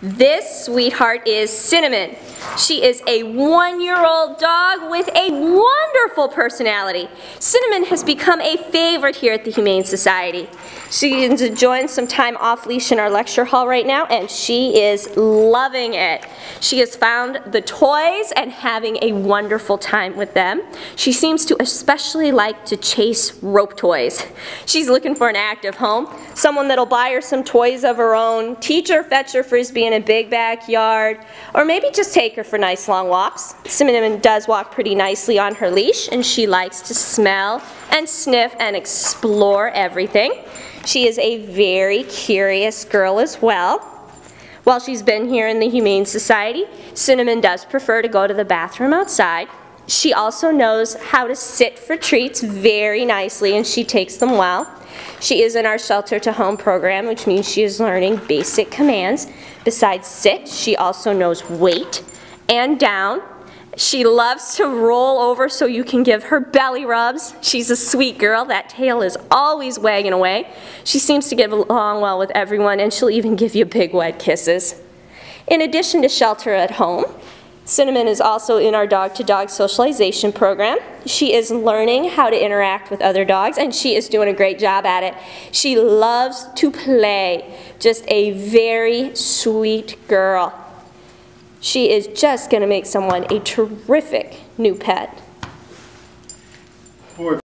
This sweetheart is Cinnamon. She is a one-year-old dog with a wonderful personality. Cinnamon has become a favorite here at the Humane Society. She is enjoying some time off leash in our lecture hall right now and she is loving it. She has found the toys and having a wonderful time with them. She seems to especially like to chase rope toys. She's looking for an active home, someone that'll buy her some toys of her own, teach her, fetch her frisbee in a big backyard, or maybe just take her for nice long walks. Cinnamon does walk pretty nicely on her leash, and she likes to smell and sniff and explore everything. She is a very curious girl as well. While she's been here in the Humane Society, Cinnamon does prefer to go to the bathroom outside. She also knows how to sit for treats very nicely and she takes them well. She is in our shelter to home program, which means she is learning basic commands. Besides sit, she also knows wait and down. She loves to roll over so you can give her belly rubs. She's a sweet girl. That tail is always wagging away. She seems to get along well with everyone and she'll even give you big wet kisses. In addition to shelter at home, Cinnamon is also in our dog-to-dog -dog socialization program. She is learning how to interact with other dogs and she is doing a great job at it. She loves to play. Just a very sweet girl. She is just going to make someone a terrific new pet.